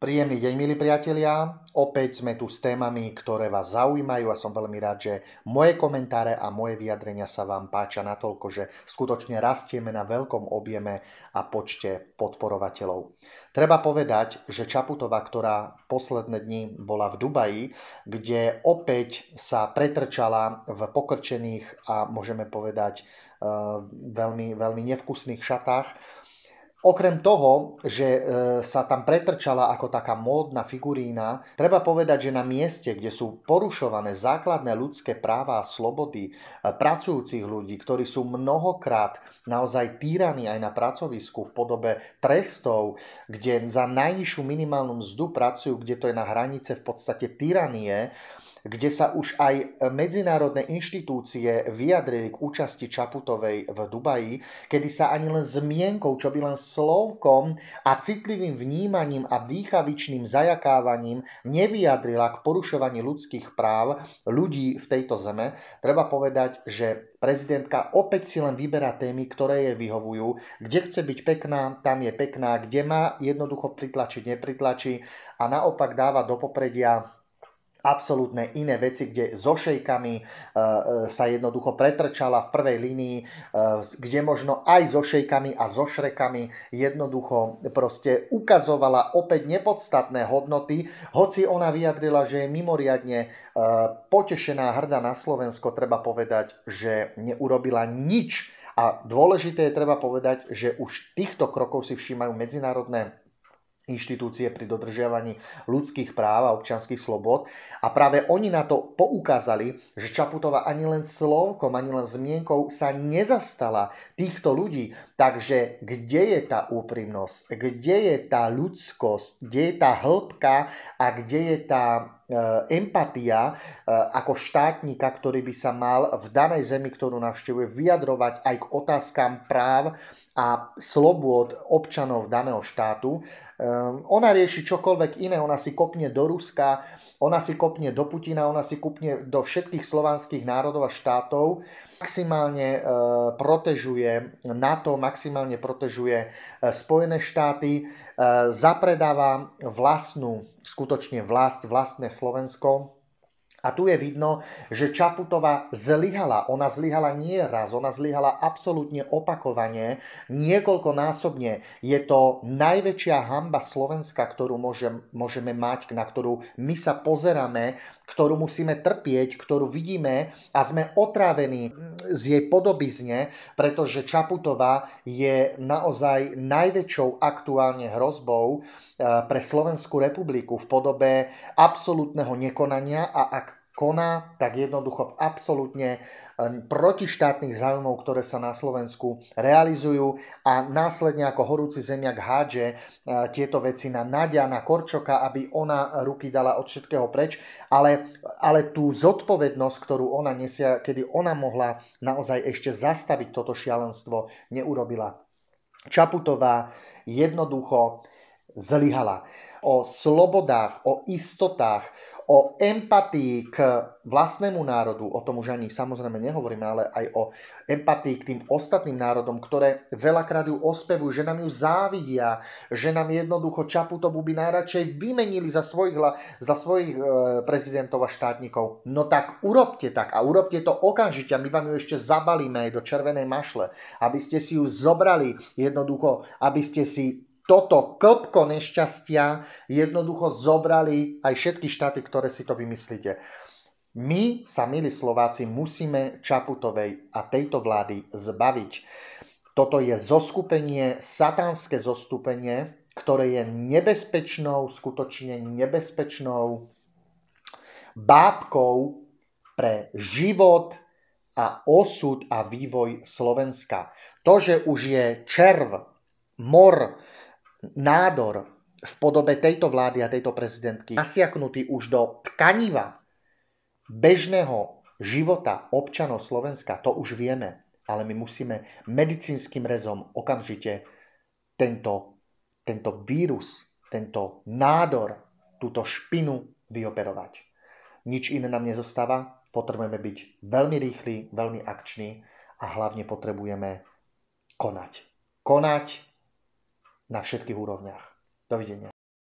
Príjemný deň, milí priatelia. Opäť sme tu s témami, ktoré vás zaujímajú a som veľmi rád, že moje komentáre a moje vyjadrenia sa vám páčia natoľko, že skutočne rastieme na veľkom objeme a počte podporovateľov. Treba povedať, že Čaputová, ktorá posledné dni bola v Dubaji, kde opäť sa pretrčala v pokrčených a môžeme povedať eh, veľmi, veľmi nevkusných šatách, Okrem toho, že e, sa tam pretrčala ako taká módna figurína, treba povedať, že na mieste, kde sú porušované základné ľudské práva a slobody e, pracujúcich ľudí, ktorí sú mnohokrát naozaj týraní aj na pracovisku v podobe trestov, kde za najnižšiu minimálnu mzdu pracujú, kde to je na hranice v podstate tyranie, kde sa už aj medzinárodné inštitúcie vyjadrili k účasti Čaputovej v Dubaji, kedy sa ani len zmienkou, čo by len slovkom a citlivým vnímaním a dýchavičným zajakávaním nevyjadrila k porušovaní ľudských práv ľudí v tejto zeme, treba povedať, že prezidentka opäť si len vyberá témy, ktoré jej vyhovujú. Kde chce byť pekná, tam je pekná. Kde má jednoducho pritlačiť, nepritlačí a naopak dáva do popredia absolútne iné veci, kde so šejkami e, e, sa jednoducho pretrčala v prvej línii, e, kde možno aj so šejkami a so šrekami jednoducho proste ukazovala opäť nepodstatné hodnoty, hoci ona vyjadrila, že je mimoriadne potešená, hrdá na Slovensko, treba povedať, že neurobila nič. A dôležité je treba povedať, že už týchto krokov si všímajú medzinárodné inštitúcie pri dodržiavaní ľudských práv a občanských slobod. A práve oni na to poukázali, že Čaputová ani len slovkom, ani len zmienkou sa nezastala týchto ľudí. Takže kde je tá úprimnosť? Kde je tá ľudskosť? Kde je tá hĺbka? A kde je tá e, empatia e, ako štátnika, ktorý by sa mal v danej zemi, ktorú navštevuje, vyjadrovať aj k otázkam práv a slobôd občanov daného štátu. Ehm, ona rieši čokoľvek iné, ona si kopne do Ruska, ona si kopne do Putina, ona si kopne do všetkých slovanských národov a štátov, maximálne e, protežuje NATO, maximálne protežuje e, Spojené štáty, e, zapredáva vlastnú, skutočne vlast, vlastné Slovensko, a tu je vidno, že Čaputová zlyhala. Ona zlyhala nie raz, ona zlyhala absolútne opakovane, niekoľkonásobne. Je to najväčšia hamba Slovenska, ktorú môžem, môžeme mať, na ktorú my sa pozeráme, ktorú musíme trpieť, ktorú vidíme a sme otrávení z jej podobizne, pretože Čaputová je naozaj najväčšou aktuálne hrozbou eh, pre Slovenskú republiku v podobe absolútneho nekonania a ak koná, tak jednoducho v absolútne eh, protištátnych záujmov, ktoré sa na Slovensku realizujú a následne ako horúci zemiak hádže eh, tieto veci na Nadia, na Korčoka, aby ona ruky dala od všetkého preč, ale, ale tú zodpovednosť, ktorú ona nesia, kedy ona mohla naozaj ešte zastaviť toto šialenstvo, neurobila. Čaputová jednoducho zlyhala. O slobodách, o istotách, o empatii k vlastnému národu, o tom už ani samozrejme nehovoríme, ale aj o empatii k tým ostatným národom, ktoré veľakrát ju ospevujú, že nám ju závidia, že nám jednoducho Čaputovu by najradšej vymenili za svojich, za svojich e, prezidentov a štátnikov. No tak urobte tak a urobte to okamžite a my vám ju ešte zabalíme aj do červenej mašle, aby ste si ju zobrali jednoducho, aby ste si toto klpko nešťastia jednoducho zobrali aj všetky štáty, ktoré si to vymyslíte. My sa, milí Slováci, musíme Čaputovej a tejto vlády zbaviť. Toto je zoskupenie, satánske zostupenie, ktoré je nebezpečnou, skutočne nebezpečnou bábkou pre život a osud a vývoj Slovenska. To, že už je červ, mor, nádor v podobe tejto vlády a tejto prezidentky nasiaknutý už do tkaniva bežného života občanov Slovenska, to už vieme, ale my musíme medicínskym rezom okamžite tento, tento vírus, tento nádor, túto špinu vyoperovať. Nič iné nám nezostáva, potrebujeme byť veľmi rýchli, veľmi akční a hlavne potrebujeme konať. Konať na všetkých úrovniach. Dovidenia.